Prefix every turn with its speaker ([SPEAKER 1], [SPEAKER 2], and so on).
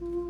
[SPEAKER 1] Ooh.